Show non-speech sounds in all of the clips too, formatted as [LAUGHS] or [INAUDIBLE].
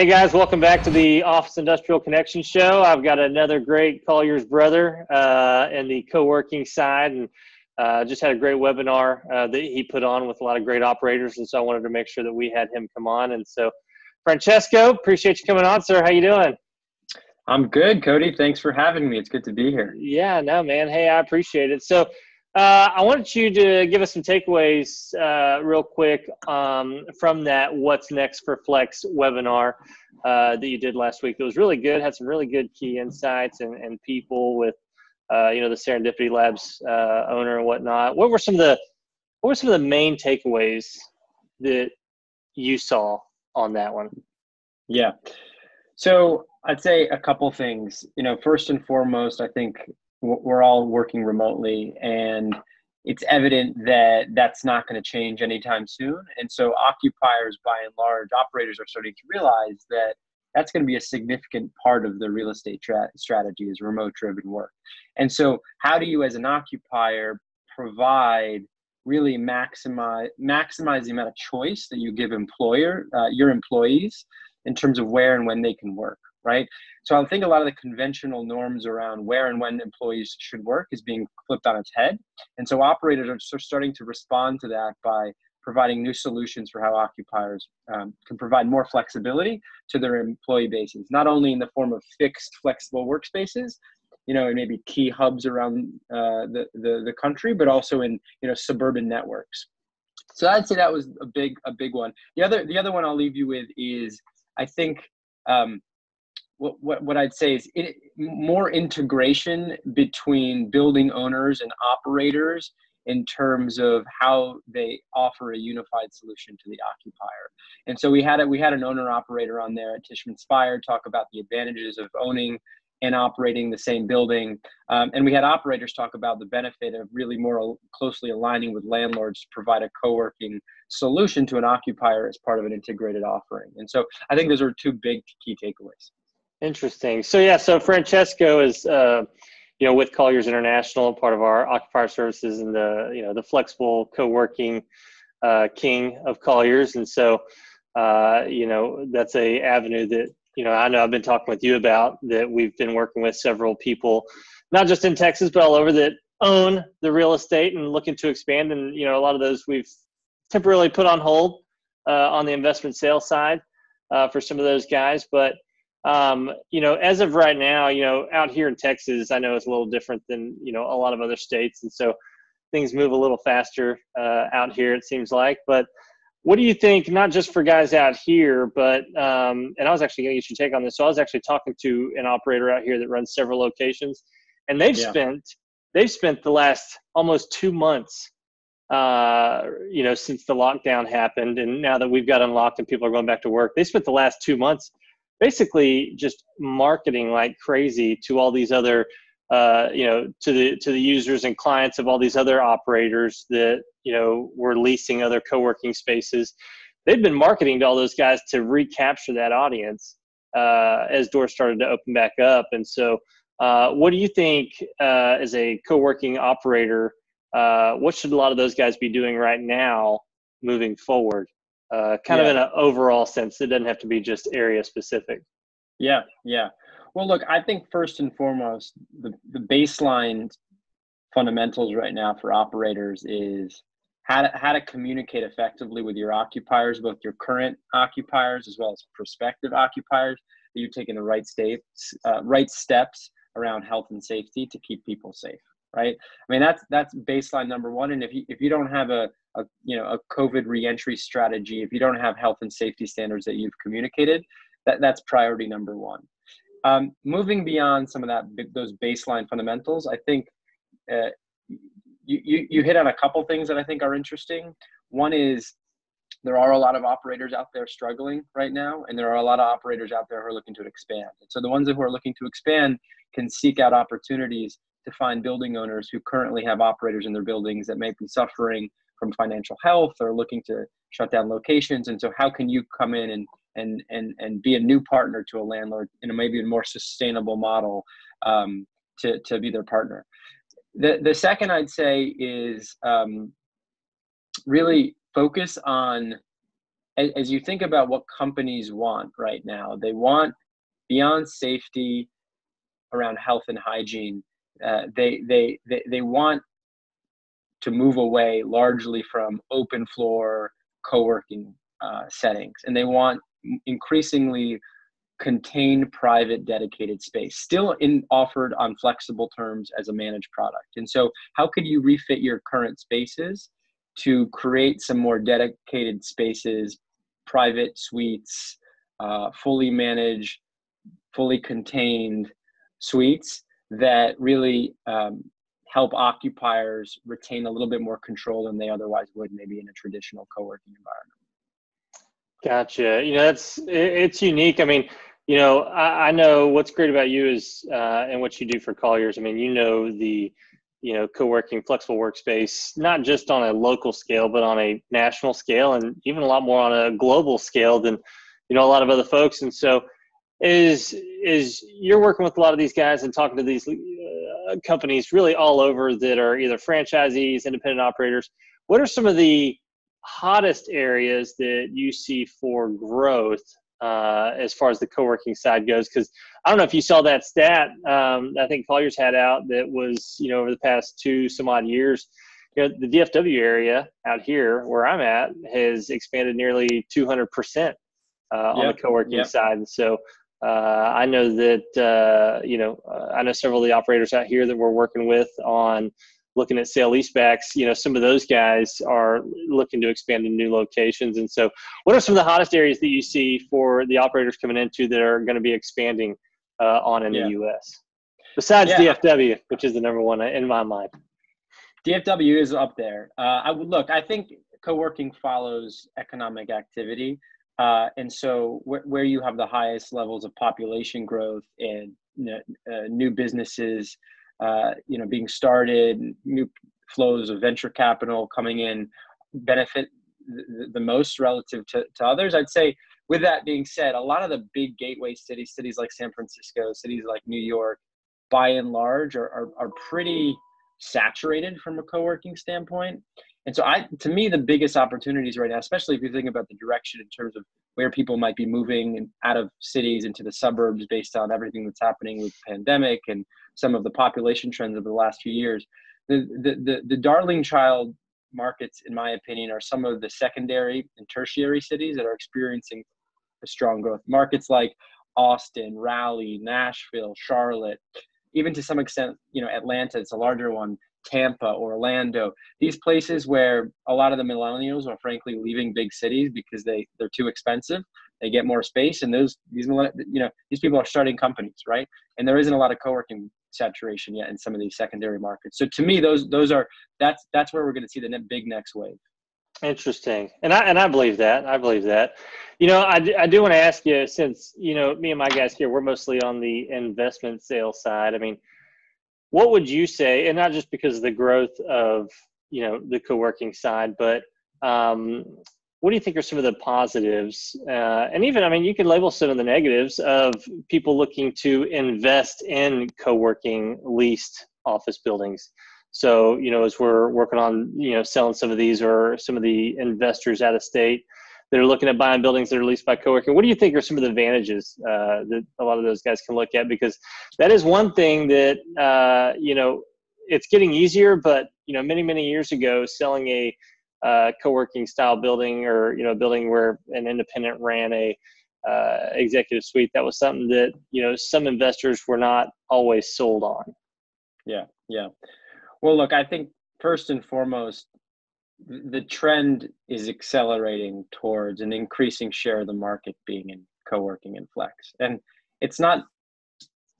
Hey guys, welcome back to the Office Industrial Connection Show. I've got another great Colliers brother uh, in the co-working side, and uh, just had a great webinar uh, that he put on with a lot of great operators, and so I wanted to make sure that we had him come on. And so, Francesco, appreciate you coming on, sir. How you doing? I'm good, Cody. Thanks for having me. It's good to be here. Yeah, no, man. Hey, I appreciate it. So, uh, I wanted you to give us some takeaways uh, real quick um, from that What's Next for Flex webinar uh, that you did last week. It was really good, had some really good key insights and, and people with, uh, you know, the Serendipity Labs uh, owner and whatnot. What were some of the what were some of the main takeaways that you saw on that one? Yeah. So I'd say a couple things. You know, first and foremost, I think we're all working remotely and it's evident that that's not going to change anytime soon. And so occupiers by and large operators are starting to realize that that's going to be a significant part of the real estate tra- strategy is remote driven work. And so how do you as an occupier provide really maximize maximize the amount of choice that you give employer uh, your employees in terms of where and when they can work right? So I think a lot of the conventional norms around where and when employees should work is being flipped on its head. And so operators are starting to respond to that by providing new solutions for how occupiers um, can provide more flexibility to their employee bases, not only in the form of fixed, flexible workspaces, you know, and maybe key hubs around uh, the, the, the country, but also in, you know, suburban networks. So I'd say that was a big, a big one. The other, the other one I'll leave you with is, I think, um, what, what, I'd say is it, more integration between building owners and operators in terms of how they offer a unified solution to the occupier. And so we had a, we had an owner operator on there at Tishman Speyer talk about the advantages of owning and operating the same building. Um, and we had operators talk about the benefit of really more closely aligning with landlords to provide a co-working solution to an occupier as part of an integrated offering. And so I think those are two big key takeaways. Interesting. So yeah, so Francesco is uh, you know with Colliers International, part of our occupier services and the you know the flexible co-working uh, king of Colliers, and so uh, you know that's a avenue that you know I know I've been talking with you about that we've been working with several people, not just in Texas but all over that own the real estate and looking to expand, and you know a lot of those we've temporarily put on hold uh, on the investment sales side uh, for some of those guys, but um, you know, as of right now, you know, out here in Texas, I know it's a little different than you know a lot of other states, and so things move a little faster uh, out here. It seems like, but what do you think? Not just for guys out here, but um, and I was actually going to get your take on this. So I was actually talking to an operator out here that runs several locations, and they've yeah. spent they've spent the last almost two months uh, you know, since the lockdown happened, and now that we've got unlocked and people are going back to work, they spent the last two months basically just marketing like crazy to all these other uh, you know to the to the users and clients of all these other operators that you know were leasing other co-working spaces. They've been marketing to all those guys to recapture that audience uh, as doors started to open back up. And so uh, what do you think uh, as a co-working operator uh, what should a lot of those guys be doing right now moving forward uh, kind yeah. of in an overall sense. It doesn't have to be just area specific. Yeah, yeah. Well, look, I think first and foremost, the, the baseline fundamentals right now for operators is how to, how to communicate effectively with your occupiers, both your current occupiers as well as prospective occupiers, that you're taking the right steps, uh, right steps around health and safety to keep people safe right? I mean, that's that's baseline number one. And if you if you don't have a, a you know a COVID reentry strategy, if you don't have health and safety standards that you've communicated, that that's priority number one. Um, moving beyond some of that those baseline fundamentals, I think uh, you, you you hit on a couple things that I think are interesting. One is there are a lot of operators out there struggling right now, and there are a lot of operators out there who are looking to expand. And so the ones who are looking to expand can seek out opportunities to find building owners who currently have operators in their buildings that may be suffering from financial health or looking to shut down locations. And so, how can you come in and and and and be a new partner to a landlord in a maybe a more sustainable model um, to to be their partner? The the second I'd say is um, really focus on as, as you think about what companies want right now, they want beyond safety around health and hygiene. Uh, they, they they they want to move away largely from open floor co-working uh, settings, and they want increasingly contained private dedicated space still in offered on flexible terms as a managed product. And so how could you refit your current spaces to create some more dedicated spaces private suites uh, fully managed fully contained suites that really um, help occupiers retain a little bit more control than they otherwise would maybe in a traditional co-working environment Gotcha. You know, that's it's unique. I mean, you know, I, I know what's great about you is uh, and what you do for Colliers. I mean, you know the you know co-working flexible workspace not just on a local scale but on a national scale and even a lot more on a global scale than you know a lot of other folks and so is is you're working with a lot of these guys and talking to these uh, companies really all over that are either franchisees independent operators what are some of the hottest areas that you see for growth uh, as far as the co-working side goes? Because I don't know if you saw that stat. Um, I think Colliers had out that was you know over the past two some odd years. You know, the DFW area out here where I'm at has expanded nearly 200 percent uh, on yep. the co-working yep. side, and so uh, I know that uh, you know uh, I know several of the operators out here that we're working with on looking at sale leasebacks, you know, some of those guys are looking to expand in new locations. And so, what are some of the hottest areas that you see for the operators coming into that are going to be expanding uh, on in yeah. the U.S. besides yeah. DFW, which is the number one in my mind? DFW is up there. Uh, I would look. I think co-working follows economic activity. Uh, and so wh- where you have the highest levels of population growth and uh, new businesses uh, you know being started, new flows of venture capital coming in benefit the, the most relative to, to others. I'd say with that being said, a lot of the big gateway cities, cities like San Francisco, cities like New York, by and large, are, are, are pretty saturated from a co-working standpoint. And so I to me the biggest opportunities right now, especially if you think about the direction in terms of where people might be moving out of cities into the suburbs based on everything that's happening with the pandemic and some of the population trends over the last few years. The, the, the, the darling child markets, in my opinion, are some of the secondary and tertiary cities that are experiencing a strong growth. Markets like Austin, Raleigh, Nashville, Charlotte, even to some extent, you know, Atlanta, it's a larger one, Tampa, Orlando, these places where a lot of the millennials are frankly leaving big cities because they they're too expensive. They get more space, and those these you know these people are starting companies, right? And there isn't a lot of co-working saturation yet in some of these secondary markets. So to me, those those are that's that's where we're going to see the big next wave. Interesting, and I and I believe that. I believe that. You know, I, I do want to ask you since you know me and my guys here, we're mostly on the investment sales side. I mean, what would you say, and not just because of the growth of you know the co-working side, but um, what do you think are some of the positives? Uh, and even i mean you could label some of the negatives of people looking to invest in co-working leased office buildings. So you know as we're working on you know selling some of these or some of the investors out of state that are looking at buying buildings that are leased by co-working what do you think are some of the advantages uh, that a lot of those guys can look at? Because that is one thing that uh, you know it's getting easier but you know many many years ago selling a uh, co-working style building or you know a building where an independent ran a uh, executive suite that was something that you know some investors were not always sold on. Yeah yeah. Well look i think first and foremost the trend is accelerating towards an increasing share of the market being in co-working and flex and it's not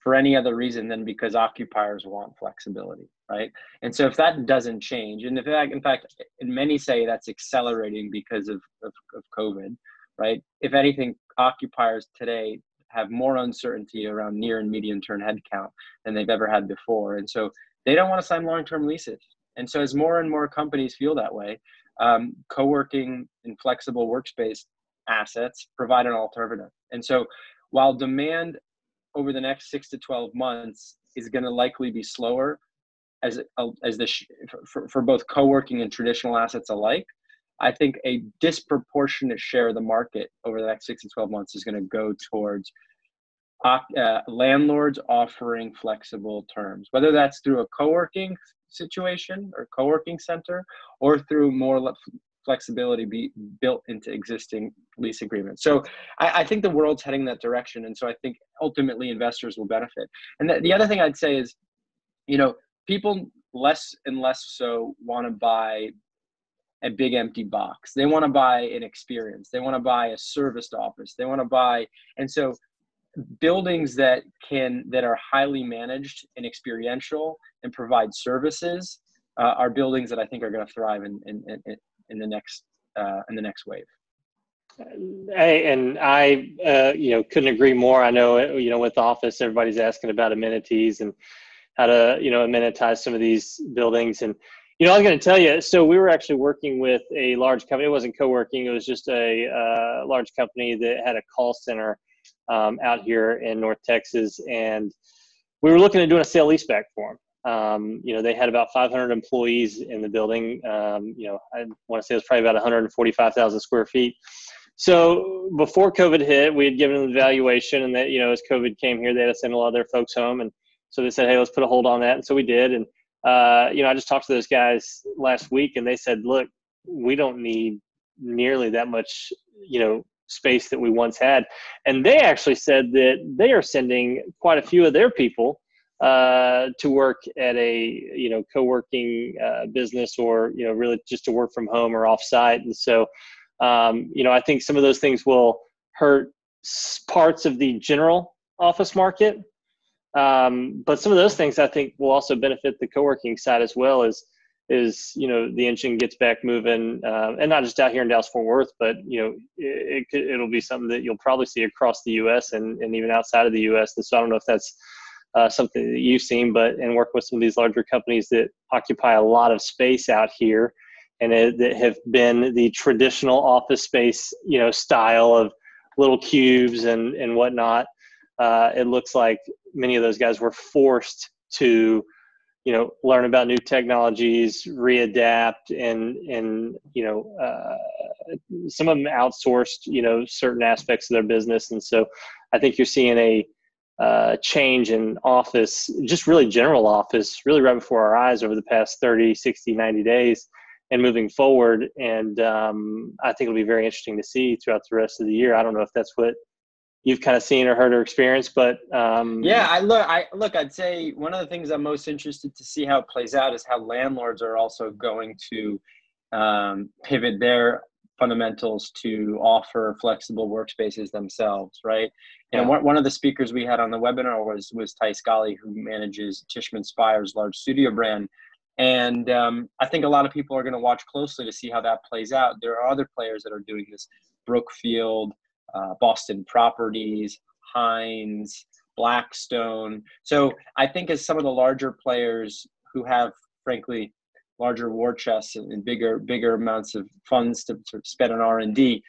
for any other reason than because occupiers want flexibility right? And so if that doesn't change, and in fact, many say that's accelerating because of, of, of COVID, right? If anything, occupiers today have more uncertainty around near and medium term headcount than they've ever had before. And so they don't want to sign long term leases. And so as more and more companies feel that way, um, co-working and flexible workspace assets provide an alternative. And so while demand over the next six to 12 months is going to likely be slower, as as the for, for both co-working and traditional assets alike I think a disproportionate share of the market over the next six to 12 months is going to go towards uh, landlords offering flexible terms, whether that's through a co working situation or co working center or through more flexibility be built into existing lease agreements. So I, I, think the world's heading that direction. And so I think ultimately investors will benefit. And the, the other thing I'd say is, you know, people less and less so want to buy a big empty box. They want to buy an experience. They want to buy a serviced office. They want to buy, and so buildings that can that are highly managed and experiential and provide services uh, are buildings that I think are going to thrive in in, in, in the next uh, in the next wave. Hey, and I, uh, you know, couldn't agree more. I know, you know, with Office, everybody's asking about amenities and how to, you know, amenitize some of these buildings. And you know, I was going to tell you. So we were actually working with a large company. It wasn't co-working. It was just a uh, large company that had a call center um, out here in North Texas, and we were looking at doing a sale leaseback for them. Um, you know, they had about 500 employees in the building. Um, you know, I want to say it was probably about 145,000 square feet. So before COVID hit, we had given them the valuation, and that you know, as COVID came here, they had to send a lot of their folks home, and so they said, "Hey, let's put a hold on that," and so we did, and uh, you know, I just talked to those guys last week, and they said, "Look, we don't need nearly that much, you know, space that we once had." And they actually said that they are sending quite a few of their people uh, to work at a, you know, co-working uh, business, or you know, really just to work from home or off-site. And so, um, you know, I think some of those things will hurt parts of the general office market um, but some of those things I think will also benefit the co-working side as well as is you know the engine gets back moving uh, and not just out here in Dallas Fort Worth but you know it, it it'll be something that you'll probably see across the U.S. and, and even outside of the U.S. and so I don't know if that's uh, something that you've seen but and work with some of these larger companies that occupy a lot of space out here and it, that have been the traditional office space you know style of little cubes and and whatnot uh, it looks like many of those guys were forced to you know learn about new technologies readapt and and you know uh, some of them outsourced you know certain aspects of their business. And so i think you're seeing a uh, change in office just really general office really right before our eyes over the past 30 60 90 days and moving forward. And um, i think it'll be very interesting to see throughout the rest of the year. I don't know if that's what you've kind of seen or heard or experienced. But um, yeah, I look, I look. I'd say one of the things I'm most interested to see how it plays out is how landlords are also going to um, pivot their fundamentals to offer flexible workspaces themselves, right? And yeah. one, one of the speakers we had on the webinar was was Ty Gali, who manages Tishman Speyer's large studio brand. And um, I think a lot of people are going to watch closely to see how that plays out. There are other players that are doing this. Brookfield, uh, Boston Properties, Hines, Blackstone. So I think as some of the larger players who have, frankly, larger war chests and bigger bigger amounts of funds to sort of spend on R and D,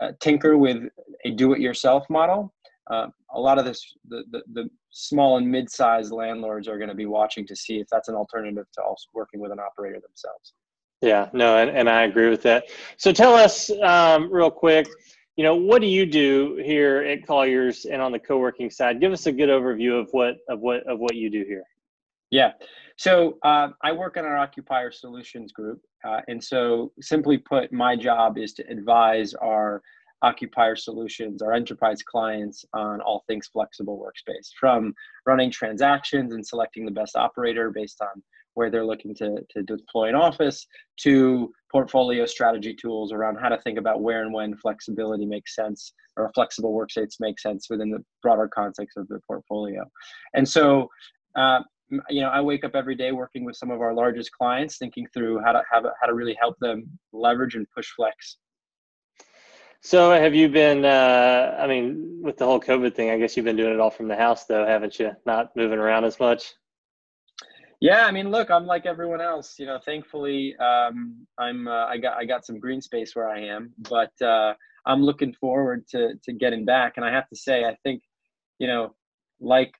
uh, tinker with a do-it-yourself model. Uh, a lot of this, the, the, the small and mid-sized landlords are going to be watching to see if that's an alternative to also working with an operator themselves. Yeah, no, and, and I agree with that. So tell us um, real quick, you know, what do you do here at Colliers and on the co-working side? Give us a good overview of what of what of what you do here. Yeah, so uh, I work in our occupier solutions group, uh, and so simply put, my job is to advise our occupier solutions, our enterprise clients on all things flexible workspace, from running transactions and selecting the best operator based on where they're looking to, to deploy an office to portfolio strategy tools around how to think about where and when flexibility makes sense or flexible work states makes sense within the broader context of their portfolio. And so, uh, you know, I wake up every day working with some of our largest clients, thinking through how to have how to really help them leverage and push flex. So, have you been? Uh, I mean, with the whole COVID thing, I guess you've been doing it all from the house, though, haven't you? Not moving around as much. Yeah, I mean, look, I'm like everyone else. You know, thankfully, um, I'm uh, I got I got some green space where I am, but uh, I'm looking forward to to getting back. And I have to say, I think, you know, like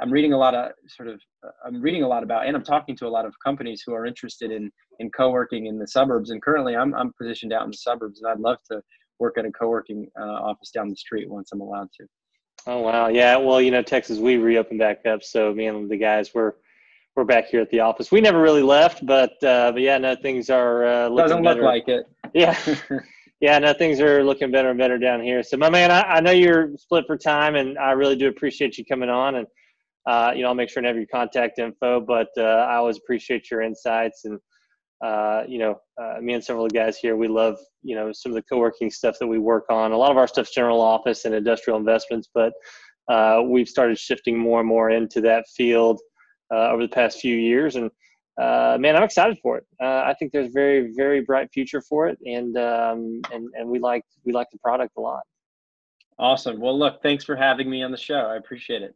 I'm reading a lot of sort of uh, I'm reading a lot about and I'm talking to a lot of companies who are interested in in co-working in the suburbs and currently I'm I'm positioned out in the suburbs and I'd love to work at a co-working uh, office down the street once I'm allowed to. Oh wow, yeah. Well, you know, Texas we reopened back up, so me and the guys were we're back here at the office. We never really left, but uh, but yeah, no, things are uh, looking doesn't better. look like it. [LAUGHS] Yeah. yeah, no, things are looking better and better down here. So, my man, I, I know you're split for time, and I really do appreciate you coming on. And uh, you know, I'll make sure to have your contact info. But uh, I always appreciate your insights, and uh, you know, uh, me and several of the guys here, we love you know some of the co-working stuff that we work on. A lot of our stuff's general office and industrial investments, but uh, we've started shifting more and more into that field over the past few years, and uh, man, I'm excited for it. Uh, I think there's very, very bright future for it, and um, and and we like we like the product a lot. Awesome. Well, look, thanks for having me on the show. I appreciate it.